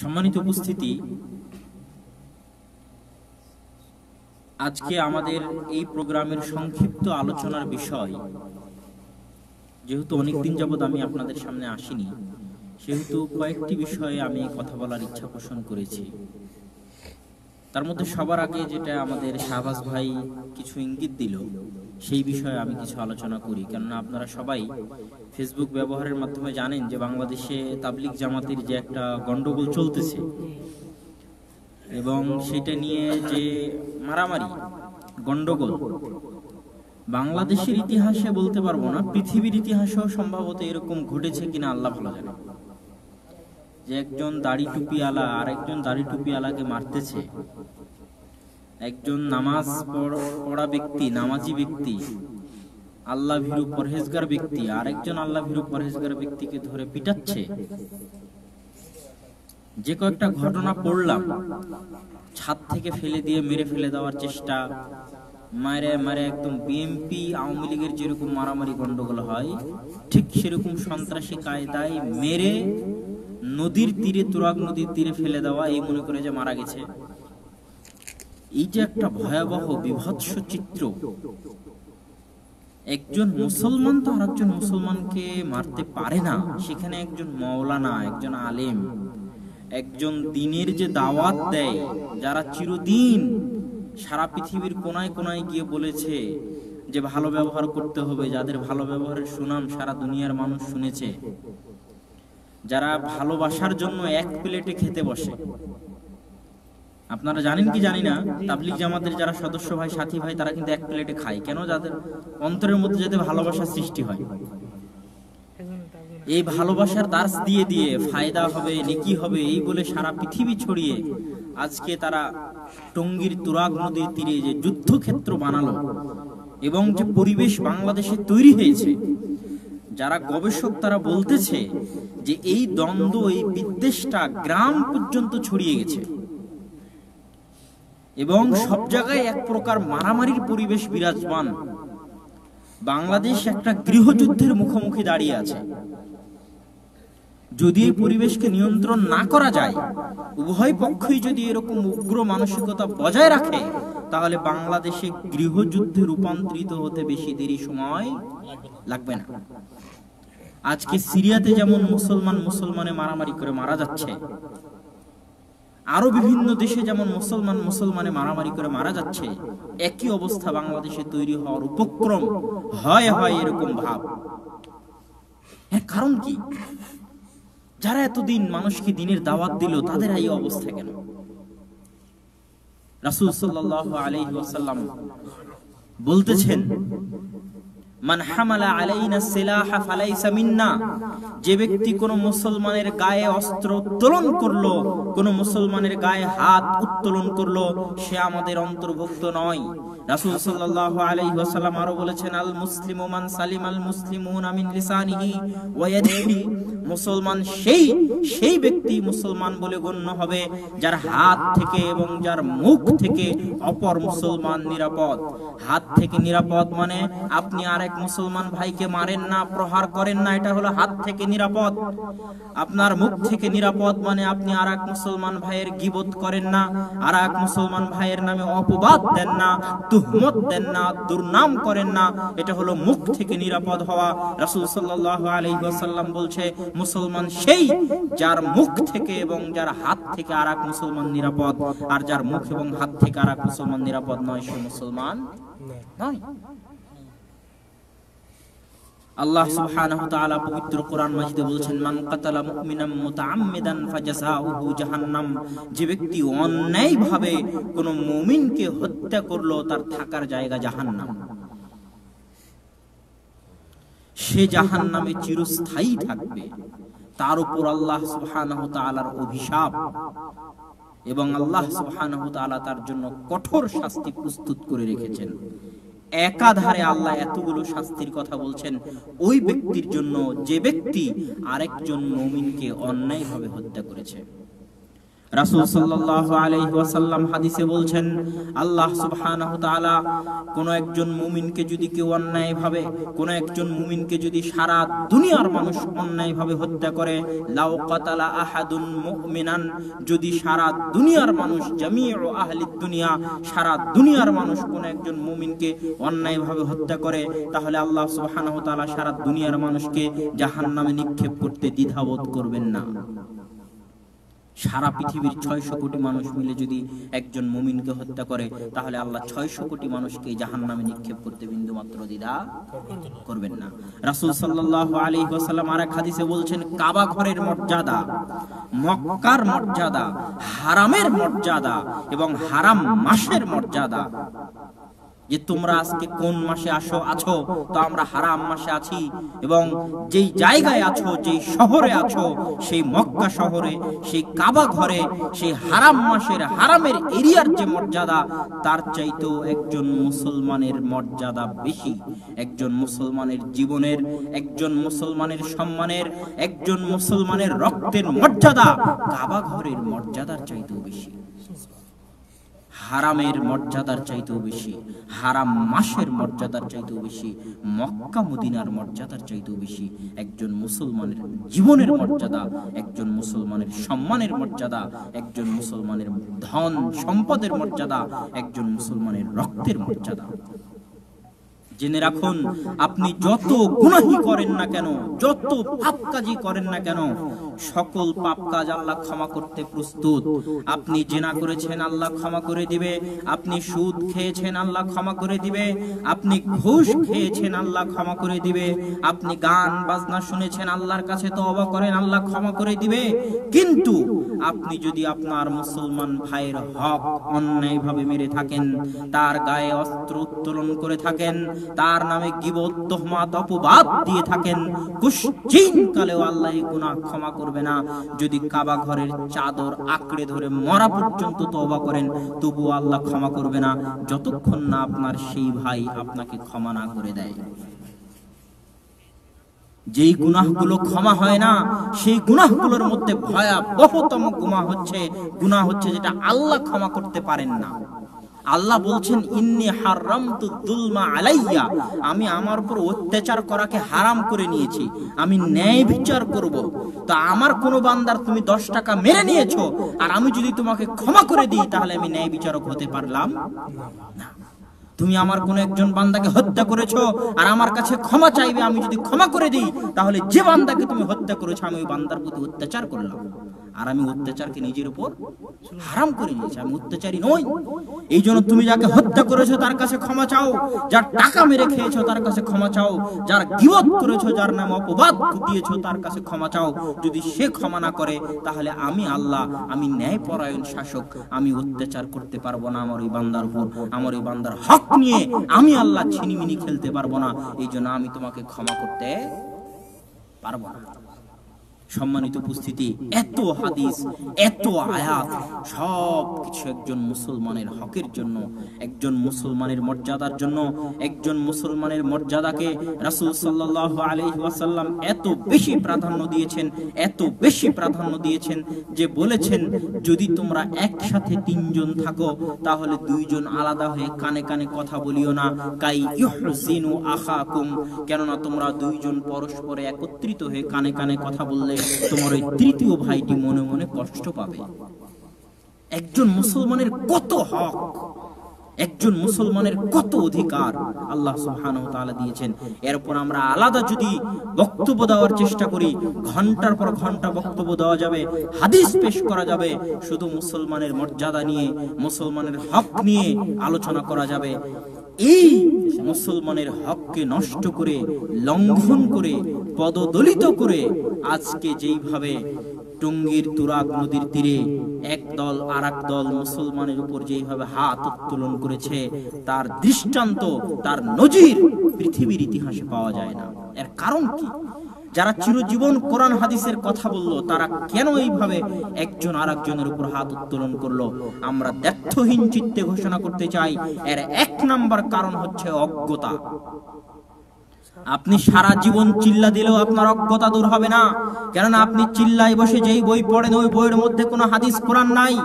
সম্মানিত উপস্থিতি, আজকে আমাদের এই প্রোগ্রামের সংক্ষিপ্ত আলোচনার বিষয়, যেহেতু অনেকদিন যাবৎ আমি আপনাদের সামনে আসিনি, সেহেতু কয়েকটি বিষয়ে আমি কথা বলার ইচ্ছা পোষণ করেছি। তার মধ্যে সবার আগে যেটা আমাদের শাহবাজ ভাই কিছু ইঙ্গিত দিল সেই বিষয়ে আমি কিছু আলোচনা করি। কেননা আপনারা সবাই ফেসবুক ব্যবহারের মাধ্যমে জানেন যে বাংলাদেশে তাবলিক জামাতের যে একটা গন্ডগোল চলতেছে এবং সেটা নিয়ে যে মারামারি, গন্ডগোল, বাংলাদেশের ইতিহাসে বলতে পারব না, পৃথিবীর ইতিহাসেও সম্ভবত এরকম ঘটেছে কিনা আল্লাহ ভালো জানে। যে একজন দাড়ি টুপি আলা আর একজন দাড়ি টুপি আলাকে মারতেছে একজন নামাজ পড়া ব্যক্তি, নামাজি ব্যক্তি, আল্লাহ ভীরু পরহেজগার ব্যক্তি আর একজন আল্লাহ ভীরু পরহেজগার ব্যক্তিকে ধরে পিটাচ্ছে। যে কয়েকটা ঘটনা পড়লাম, ছাদ থেকে ফেলে দিয়ে মেরে ফেলে দেওয়ার চেষ্টা মারে মারে একদম বিএমপি আওয়ামী লীগের যেরকম মারামারি গন্ডগোল হয়, ঠিক সেরকম সন্ত্রাসী কায়দায় মেরে নদীর তীরে, তুরাগ নদীর তীরে ফেলে দেওয়া, এই মনে করে যে মারা গেছে। এই যে একটা ভয়াবহ বিভৎস চিত্র। একজন মুসলমান তো আরেকজন মুসলমানকে মারতে পারে না। সেখানে একজন মৌলানা একজন আলেম, একজন দিনের যে দাওয়াত দেয়, যারা চিরদিন সারা পৃথিবীর কোনায় কোনায় গিয়ে বলেছে যে ভালো ব্যবহার করতে হবে, যাদের ভালো ব্যবহারের সুনাম সারা দুনিয়ার মানুষ শুনেছে, যারা ভালোবাসার জন্য এক প্লেটে খেতে বসে। আপনারা জানেন কি জানি না? তাবলিক জামাতের যারা সদস্য ভাই, সাথী ভাই, তারা কিন্তু এক প্লেটে খায়। কেন? যাদের অন্তরের মধ্যে যাতে ভালোবাসার সৃষ্টি হয়। এই ভালোবাসার দাস দিয়ে দিয়ে ফায়দা হবে, নেকি হবে, এই বলে সারা পৃথিবী ছড়িয়ে আজকে তারা টঙ্গীর তুরাগ নদীর তীরে যে যুদ্ধক্ষেত্র বানালো এবং যে পরিবেশ বাংলাদেশে তৈরি হয়েছে, যারা গবেষক তারা বলতেছে যে এই দ্বন্দ্ব, এই বিদ্বেষটা গ্রাম পর্যন্ত ছড়িয়ে গেছে। এবং সব জায়গায় এক প্রকার মারামারির পরিবেশ বিরাজমান। বাংলাদেশ একটা গৃহযুদ্ধের মুখোমুখি দাঁড়িয়ে আছে। যদি এই পরিবেশকে নিয়ন্ত্রণ না করা যায়, উভয় পক্ষই যদি এরকম উগ্র মানসিকতা বজায় রাখে, তাহলে বাংলাদেশে গৃহযুদ্ধে রূপান্তরিত হতে বেশি দেরি সময় লাগবে না। আজকে সিরিয়াতে যেমন মুসলমান মুসলমানে মারামারি করে মারা যাচ্ছে আরও বিভিন্ন দেশে যেমন মুসলমান মুসলমানে মারামারি করে মারা যাচ্ছে, একই অবস্থা বাংলাদেশে তৈরি হওয়ার উপক্রম হয় হয় এরকম ভাব। কারণ কি? যারা এতদিন মানুষকে দিনের দাওয়াত দিল, তাদের এই অবস্থা কেন? রাসূল সাল্লাল্লাহু আলাইহি ওয়াসাল্লাম বলতেছেন যে ব্যক্তি কোন মুসলমানের গায়ে অস্ত্র উত্তোলন করল, কোন মুসলমানের গায়ে হাত উত্তোলন করল, সে আমাদের অন্তর্ভুক্ত নয়। আরও বলেছেন, আল সালিম আল মিন মুসলমান সেই সেই ব্যক্তি মুসলমান বলে গণ্য হবে, যার হাত থেকে এবং যার মুখ থেকে অপর মুসলমান নিরাপদ। হাত থেকে নিরাপদ মানে আপনি আরেক মুসলমান ভাইকে মারেন না প্রহার করেন না এটা হলো হাত থেকে নিরাপদ। আপনার মুখ থেকে নিরাপদ মানে আপনি আর এক মুসলমান ভাইয়ের গিবত করেন না আর এক মুসলমান ভাইয়ের নামে অপবাদ দেন না তুহমত দেন না দুর্নাম করেন না এটা হলো মুখ থেকে নিরাপদ হওয়া। রাসূল সাল্লাল্লাহু আলাইহি ওয়াসাল্লাম বলছে মুসলমান সেই যার মুখ থেকে এবং যার হাত থেকে আর এক মুসলমান নিরাপদ আর যার মুখ এবং হাত থেকে আর এক মুসলমান নিরাপদ নয় সে মুসলমান নয়। আল্লাহ সুবহানাহু তাআলা পবিত্র কোরআন মাজিদে বলছেন, মান কাতালা মুমিনাম মুতাআম্মিদান ফাজাযাউহু জাহান্নাম যে ব্যক্তি অন্যায়ভাবে মুমিনকে হত্যা করল, তার থাকার জায়গা জাহান্নাম। সে জাহান্নামে চিরস্থায়ী থাকবে। তার উপর আল্লাহ সুবহানাহু তাআলার অভিশাপ এবং আল্লাহ সুবহানাহু তাআলা তার জন্য কঠোর শাস্তি প্রস্তুত করে রেখেছেন। একাধারে আল্লাহ এতগুলো শাস্তির কথা বলছেন, ওই ব্যক্তির জন্য যে ব্যক্তি আরেকজন মমিনকে অন্যায়ভাবে হত্যা করেছে। রাসূল সাল্লাল্লাহু আলাইহি ওয়াসাল্লাম হাদিসে বলছেন, আল্লাহ সুবহানাহু তাআলা একজন মুমিনকে যদি কেউ অন্যায়ভাবে একজন মুমিনকে যদি সারা দুনিয়ার মানুষ অন্যায়ভাবে হত্যা করে, লাউ কাতালা আহাদুন মুমিনান, যদি সারা দুনিয়ার মানুষ, জামিউ আহলি দুনিয়া, সারা দুনিয়ার মানুষ কোন একজন মুমিনকে অন্যায়ভাবে হত্যা করে, তাহলে আল্লাহ সুবহানাহু তাআলা সারা দুনিয়ার মানুষকে জাহান্নামে নিক্ষেপ করতে দ্বিধাবোধ করবেন না। সারা পৃথিবীর ছয়শো কোটি মানুষ মিলে যদি একজন মুমিনকে হত্যা করে, তাহলে আল্লাহ ছয়শো কোটি মানুষকে জাহান নামে নিক্ষেপ করতে বিন্দু মাত্র দ্বিধা করবেন না। রাসূল সাল্লাল্লাহু আলাইহি ওয়াসাল্লাম আরেক হাদিসে বলছেন, কাবা ঘরের মর্যাদা, মক্কার মর্যাদা, হারামের মর্যাদা এবং হারাম মাসের মর্যাদা। যে তোমরা আজকে কোন মাসে আসো, আছো, তো আমরা হারাম মাসে আছি এবং যেই জায়গায় আছো, যেই শহরে আছো, সেই মক্কা শহরে, সেই কাবা ঘরে, সেই হারাম মাসের, হারামের এরিয়ার যে মর্যাদা, তার চাইতেও একজন মুসলমানের মর্যাদা বেশি। একজন মুসলমানের জীবনের, একজন মুসলমানের সম্মানের, একজন মুসলমানের রক্তের মর্যাদা কাবা ঘরের মর্যাদার চাইতেও বেশি। হারামের মর্যাদার চাইতেও বেশি, হারাম মাসের মর্যাদার চাইতেও বেশি, মক্কা, মদিনার মর্যাদার চাইতেও বেশি একজন মুসলমানের জীবনের মর্যাদা, একজন মুসলমানের সম্মানের মর্যাদা, একজন মুসলমানের ধন সম্পদের মর্যাদা, একজন মুসলমানের রক্তের মর্যাদা। জেনে রাখুন, আপনি যত গুনাহি করেন না কেন, যত পাপ কাজই করেন না কেন, সকল পাপ কাজ আল্লাহ ক্ষমা করতে প্রস্তুত। আপনি জেনা করেছেন, আল্লাহ ক্ষমা করে দিবে। আপনি সুদ খেয়েছেন, আল্লাহ ক্ষমা করে দিবে। আপনি ঘুষ খেয়েছেন, আল্লাহ ক্ষমা করে দিবে। আপনি গান, বাজনা শুনেছেন, আল্লাহর কাছে তওবা করেন, আল্লাহ ক্ষমা করে দিবে। কিন্তু আপনি যদি আপনার মুসলমান ভাইয়ের হক অন্যায়ভাবে মেরে থাকেন, তার গায়ে অস্ত্র উত্তোলন করে থাকেন তার নামে গিবত তোহমাত, অপবাদ দিয়ে থাকেন। কুশ্চিন কালেও আল্লাহ গুনাহ ক্ষমা করবে না। যদি কাবা ঘরের চাদর আঁকড়ে ধরে মরা পর্যন্ত তওবা করেন তবু আল্লাহ ক্ষমা করবে না। যতক্ষণ না আপনার সেই ভাই আপনাকে ক্ষমা না করে দেয়। যেই গুনাহগুলো ক্ষমা হয় না, সেই গুনাহগুলোর মধ্যে ভয়াবহতম গুনাহ হচ্ছে গুনাহ হচ্ছে যেটা আল্লাহ ক্ষমা করতে পারেন না। আল্লাহ বলছেন, ইন্নি হারামতু যুলমা আলাইয়া। আমি আমার উপর অত্যাচার করাকে হারাম করে নিয়েছি। আমি ন্যায় বিচার করব। তো আমার কোনো বান্দার তুমি দশ টাকা মেরে নিয়েছো, আর আমি যদি তোমাকে ক্ষমা করে দিই, তাহলে আমি ন্যায় বিচারক হতে পারলাম তুমি আমার কোন একজন বান্দাকে হত্যা করেছ, আর আমার কাছে ক্ষমা চাইবে, আমি যদি ক্ষমা করে দিই, তাহলে যে বান্দাকে তুমি হত্যা করেছ, আমি ওই বান্দার প্রতি অত্যাচার করলাম। আর আমি অত্যাচারকে নিজের উপর হারাম করে নিয়েছি আমি অত্যাচারী নই। এই জন্য তুমি যাকে হত্যা করেছ তার কাছে ক্ষমা চাও, যার টাকা মেরে খেয়েছো তার কাছে ক্ষমা চাও, যার গিবত করেছ, যার নাম অপবাদ দিয়েছ তার কাছে ক্ষমা চাও। যদি সে ক্ষমা না করে, তাহলে আমি আল্লাহ, আমি ন্যায়পরায়ণ শাসক, আমি অত্যাচার করতে পারব না আমার ওই বান্দার উপর। আমার ওই বান্দার হক নিয়ে আমি আল্লাহ ছিনিমিনি খেলতে পারব না। এই জন্য আমি তোমাকে ক্ষমা করতে পারব না। সম্মানিত উপস্থিতি, এত হাদিস, এত আয়াত, সব কিছু একজন মুসলমানের হকের জন্য, একজন মুসলমানের মর্যাদার জন্য, একজন মুসলমানের মর্যাদাকে রাসূল সাল্লাল্লাহু আলাইহি ওয়াসাল্লাম এত বেশি প্রাধান্য দিয়েছেন, এত বেশি প্রাধান্য দিয়েছেন যে বলেছেন, যদি তোমরা একসাথে তিনজন থাকো, তাহলে দুইজন আলাদা হয়ে কানে কানে কথা বলিও না। কাই ইহসিনু আখাকুম, কেননা তোমরা দুইজন পরস্পরে একত্রিত হয়ে কানে কানে কথা বললে তোমার ওই তৃতীয় ভাইটি মনে মনে কষ্ট পাবে। একজন মুসলমানের কত হক, একজন মুসলমানের কত অধিকার আল্লাহ দিয়েছেন। এরপর আমরা আলাদা যদি বক্তব্য দেওয়ার চেষ্টা করি, ঘণ্টার পর ঘণ্টা বক্তব্য দেওয়া যাবে, হাদিস পেশ করা যাবে, শুধু মুসলমানের মর্যাদা নিয়ে, মুসলমানের হক নিয়ে আলোচনা করা যাবে। এই মুসলমানের হককে নষ্ট করে, লঙ্ঘন করে, পদদলিত করে আজকে যেইভাবে টঙ্গীর তুরাগ নদীর তীরে একদল আর দল মুসলমানের উপর যেইভাবে হাত উত্তোলন করেছে, তার দৃষ্টান্ত, তার নজির পৃথিবীর ইতিহাসে পাওয়া যায় না। এর কারণ কি? যারা চিরজীবন কোরআন হাদিসের কথা বলল, তারা কেন এইভাবে একজন আর একজনের উপর হাত উত্তোলন করল? আমরা দ্ব্যর্থহীন চিত্তে ঘোষণা করতে চাই। এর এক নাম্বার কারণ হচ্ছে অজ্ঞতা। আপনি সারা জীবন চিল্লা দিলেও আপনার অজ্ঞতা দূর হবে না। কেননা আপনি চিল্লায় বসে যেই বই পড়েন, ওই বইয়ের মধ্যে কোনো হাদিস, কোরআন নাই।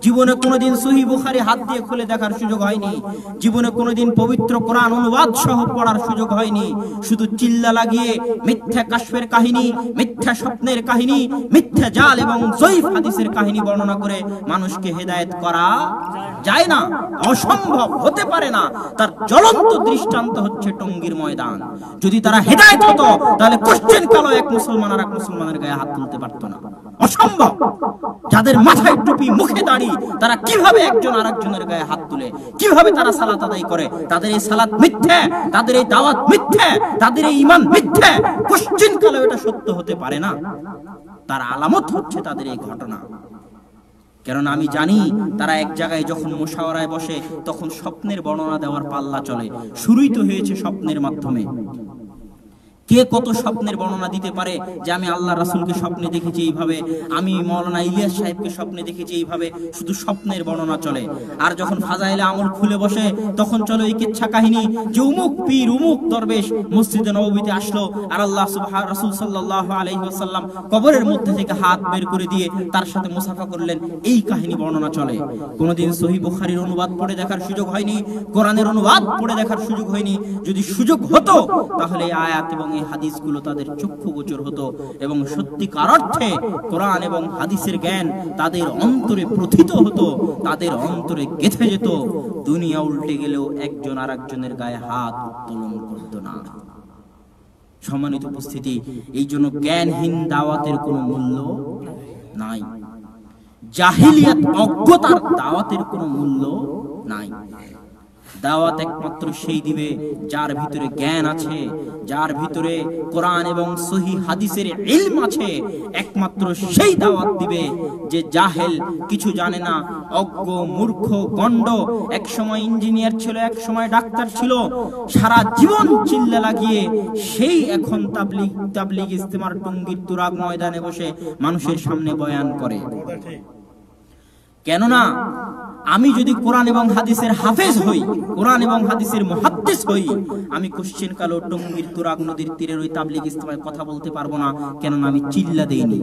জীবনে কোনোদিন সহি বুখারি হাত দিয়ে খুলে দেখার সুযোগ হয়নি। জীবনে কোনোদিন পবিত্র কোরআন অনুবাদ সহ পড়ার সুযোগ হয়নি। শুধু চিল্লা লাগিয়ে মিথ্যা কাশ্মের কাহিনী, মিথ্যা স্বপ্নের কাহিনী, মিথ্যা জাল এবং জয়ীফ হাদিসের কাহিনী বর্ণনা করে মানুষকে হেদায়েত করা যায় না। অসম্ভব, হতে পারে না। তার জ্বলন্ত দৃষ্টান্ত হচ্ছে টঙ্গীর ময়দান। যদি তারা হেদায়েত হতো, তাহলে কোশ্চেন কালো এক মুসলমান আর এক মুসলমানের গায়ে হাত তুলতে পারতো না। অসম্ভব! যাদের মাথায় টুপি, মুখে দাড়ি, তারা কীভাবে একজন আরেকজনের গায়ে হাত তুলে? কীভাবে তারা সালাত আদায় করে? তাদের এই সালাত মিথ্যে, তাদের এই দাওয়াত মিথ্যে, তাদের এই ইমান মিথ্যে। কোশ্চেন কালো এটা সত্য হতে পারে না। তার আলামত হচ্ছে তাদের এই ঘটনা। কেননা আমি জানি তারা এক জায়গায় যখন মোশাওয়ারায় বসে, তখন স্বপ্নের বর্ণনা দেওয়ার পাল্লা চলে। শুরুই তো হয়েছে স্বপ্নের মাধ্যমে। কে কত স্বপ্নের বর্ণনা দিতে পারে যে আমি আল্লাহ রাসুলকে স্বপ্নে দেখেছি এইভাবে, আমি মৌলানা ইলিয়াস সাহেবকে স্বপ্নে দেখেছি এইভাবে, শুধু স্বপ্নের বর্ণনা চলে। আর যখন ফাজাইলে আমল খুলে বসে, তখন চলো এই কিচ্ছা কাহিনী যে উমুক পীর, উমুক দরবেশ মসজিদে নববীতে আসলো আর আল্লাহ রাসূল সাল্লাল্লাহু আলাইহি ওয়াসাল্লাম কবরের মধ্যে থেকে হাত বের করে দিয়ে তার সাথে মুসাফা করলেন। এই কাহিনী বর্ণনা চলে। কোনোদিন সহি বুখারীর অনুবাদ পড়ে দেখার সুযোগ হয়নি, কোরআনের অনুবাদ পড়ে দেখার সুযোগ হয়নি। যদি সুযোগ হতো, তাহলে আয়াত এবং এই হাদিসগুলো তাদের চক্ষু গোচর হতো এবং সত্যিকার অর্থে কোরআন এবং হাদিসের জ্ঞান তাদের অন্তরে প্রথিত হতো, তাদের অন্তরে গেথে যেত। দুনিয়া উল্টে গেলেও একজন আর একজনের গায়ে হাত উত্তোলন করতো না। সম্মানিত উপস্থিতি, এই জন্য জ্ঞানহীন দাওয়াতের কোনো মূল্য নাই। জাহিলিয়াত অজ্ঞতার দাওয়াতের কোনো মূল্য নাই। দাওয়াত একমাত্র সেই দিবে যার ভিতরে জ্ঞান আছে, যার ভিতরে কোরআন এবং সহি হাদিসের ইলম আছে। একমাত্র সেই দাওয়াত দিবে যে জাহেল কিছু জানে না, অজ্ঞ, মূর্খ, গণ্ড এক সময় ইঞ্জিনিয়ার ছিল এক সময় ডাক্তার ছিল, সারা জীবন চিল্লা লাগিয়ে সেই এখন তাবলিগ তাবলিগ ইস্তেমার টঙ্গির তুরাগ ময়দানে বসে মানুষের সামনে বয়ান করে। কেননা আমি যদি কোরআন এবং হাদিসের হাফেজ হই, কোরআন এবং হাদিসের মুহাদ্দিস হই, আমি কোশ্চেন কালো টঙ্গির তুরাগ নদীর তীরের ওই তাবলিগ ইস্তেমায় কথা বলতে পারব না, কেননা আমি চিল্লা দেইনি।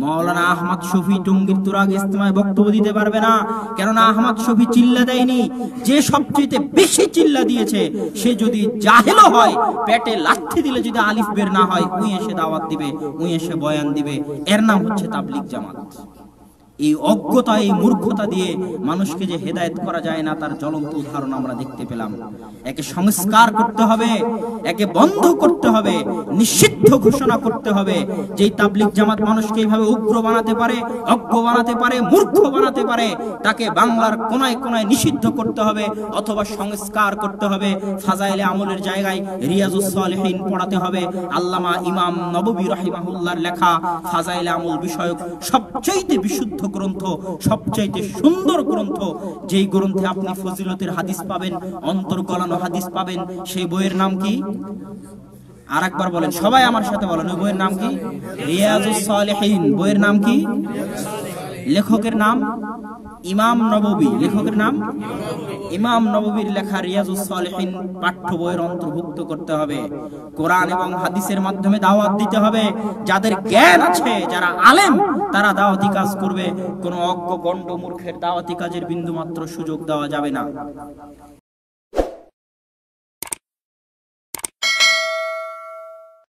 মাওলানা আহমদ শফি টঙ্গির তুরাগ ইস্তেমায় বক্তব্য দিতে পারবে না, কেননা আহমদ শফি চিল্লা দেয়নি। যে সবচেয়ে বেশি চিল্লা দিয়েছে, সে যদি জাহেলও হয়, পেটে লাথি দিলে যদি আলিফ বের না হয়, উই এসে দাওয়াত দিবে, উই এসে বয়ান দিবে। এর নাম হচ্ছে তাবলিগ জামাত। এই অজ্ঞতা, এই মূর্খতা দিয়ে মানুষকে যে হেদায়েত করা যায় না, তার জ্বলন্ত উদাহরণ আমরা দেখতে পেলাম। একে সংস্কার করতে হবে, একে বন্ধ করতে হবে, নিষিদ্ধ ঘোষণা করতে হবে। যেই তাবলিগ জামাত মানুষকে এইভাবে উগ্র বানাতে পারে, অজ্ঞ বানাতে পারে, মূর্খ বানাতে পারে, তাকে বাংলার কোনায় কোনায় নিষিদ্ধ করতে হবে অথবা সংস্কার করতে হবে। ফাজাইলে আমলের জায়গায় রিয়াজুস সালেহিন পড়াতে হবে। আল্লামা ইমাম নববী রাহিমাহুল্লাহর লেখা ফাজাইলে আমল বিষয়ক সবচেয়ে বিশুদ্ধ গ্রন্থ, সবচাইতে সুন্দর গ্রন্থ, যেই গ্রন্থে আপনি ফজিলতের হাদিস পাবেন, অন্তর গলানো হাদিস পাবেন, সেই বইয়ের নাম কি? আর একবার বলেন, সবাই আমার সাথে বলেন, ওই বইয়ের নাম কি? সালেহিন, বইয়ের নাম কি? লেখকের নাম? ইমাম নববী, লেখকের নাম? ইমাম নববীর লেখা রিয়াজুস সালেহীন পাঠ্য বইয়ের অন্তর্ভুক্ত করতে হবে। কোরআন এবং হাদিসের মাধ্যমে দাওয়াত দিতে হবে। যাদের জ্ঞান আছে, যারা আলেম, তারা দাওয়াতি কাজ করবে। কোনো অজ্ঞ, গণ্ড, মূর্খের দাওয়াতি কাজের বিন্দুমাত্র সুযোগ দেওয়া যাবে না।